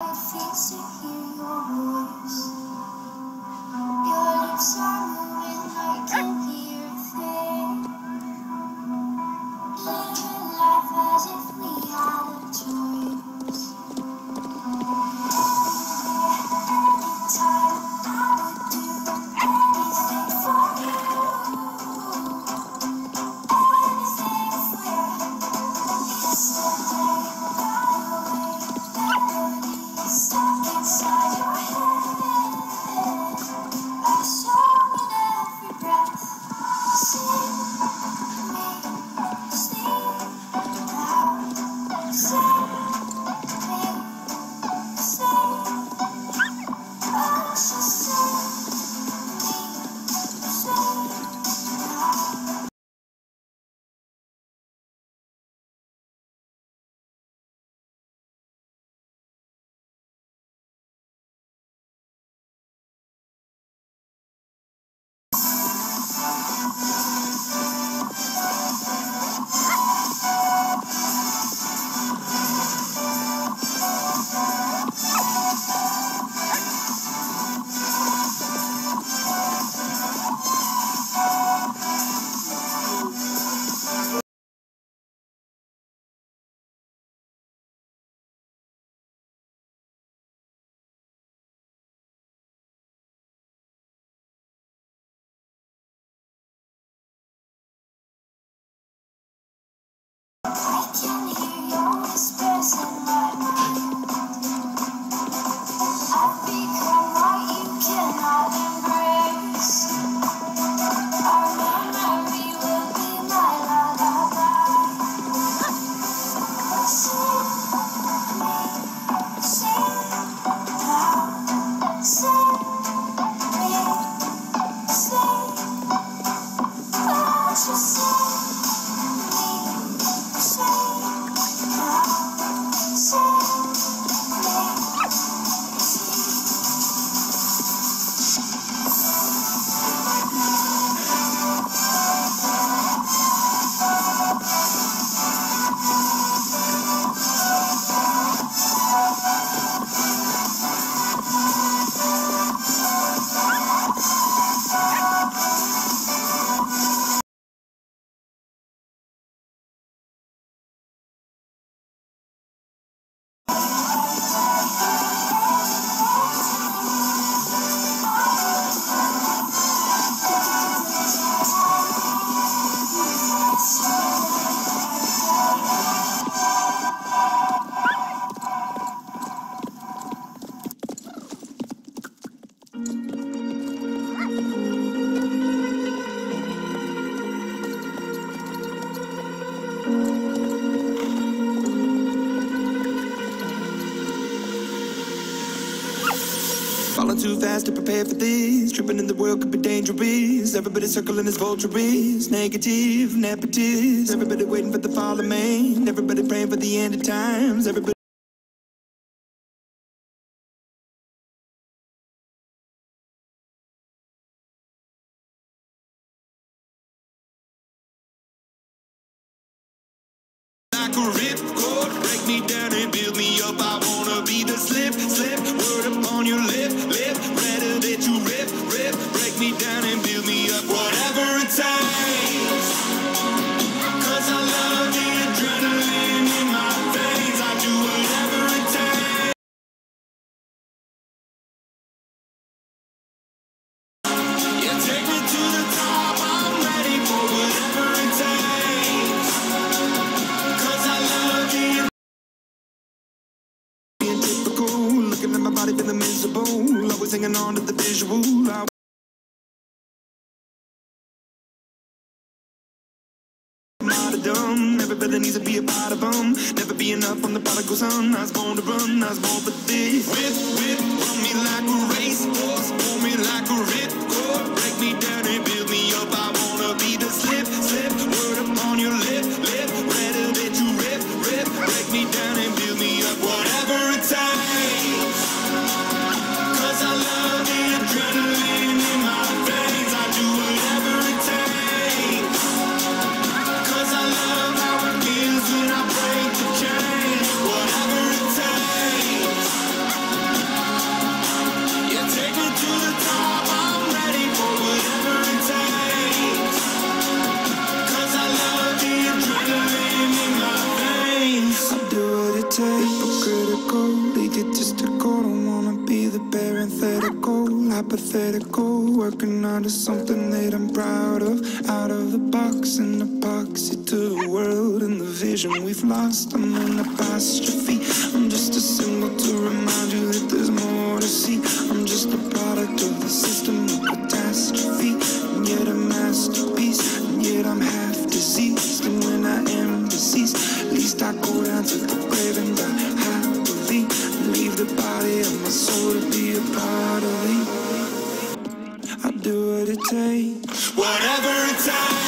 I feel to hear your voice. Your lips are moving. Yes. Falling too fast to prepare for these. Tripping in the world could be dangerous. Everybody circling as vultures. Negative, nepotist. Everybody waiting for the fall of man. Everybody praying for the end of times. Everybody. Rip a break me down. drawn to the visual. I everybody needs to be a part of them. Never be enough on the prodigal son. I was born to run, I was born for this. Whip, whip, run me like a racehorse, pull me like a ripcord, break me down and build me. Working onto something that I'm proud of. Out of the box and epoxy to the world and the vision we've lost. I'm an apostrophe. I'm just a symbol to remind you that there's more to see. I'm just a product of the system of catastrophe. And yet a masterpiece. And yet I'm half diseased. And when I am deceased, at least I go down to the grave and die happily. Leave the body of my soul to be a part of me. Takes. Whatever it takes.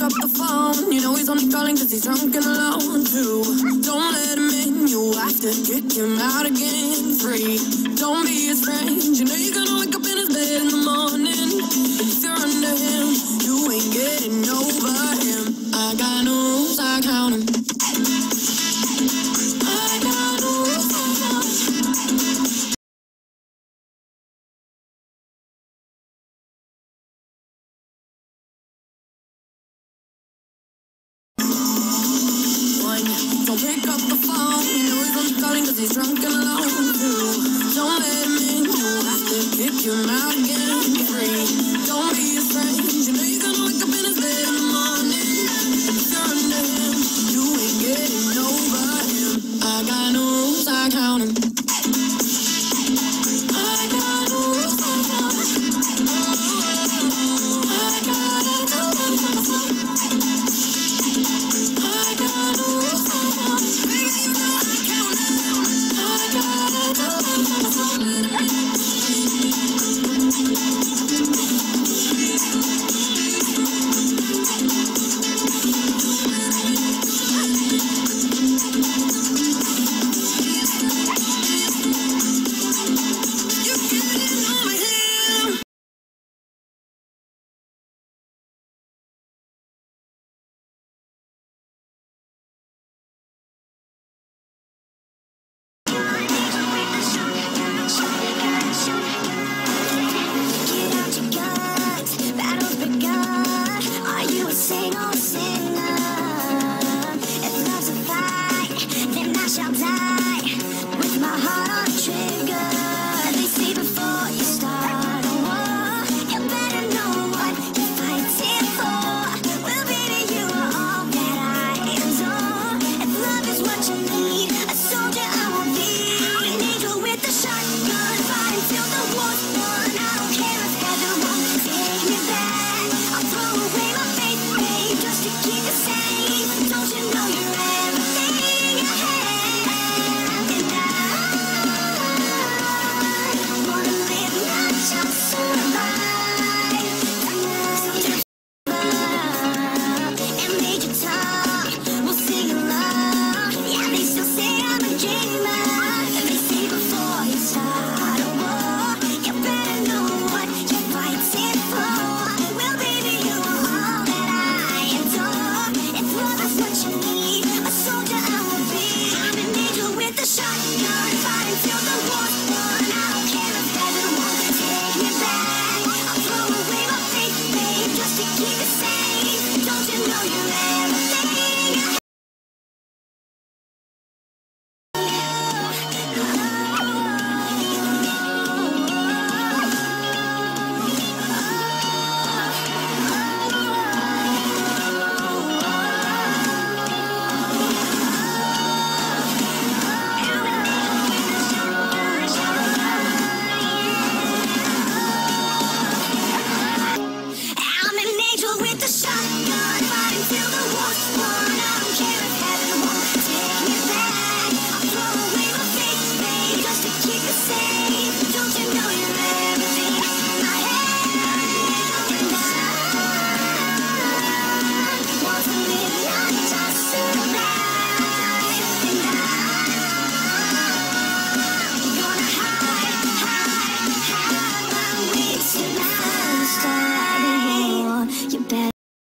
Don't pick up the phone. You know he's only calling cause he's drunk and alone. Two, don't let him in. You have to kick him out again. Free, don't be his friend. You know you're gonna wake up in his bed in the morning. Don't pick up the phone. You know he's only calling cause he's drunk and alone. Two, don't let him in. You'll have to kick him out again. Three, don't be his then you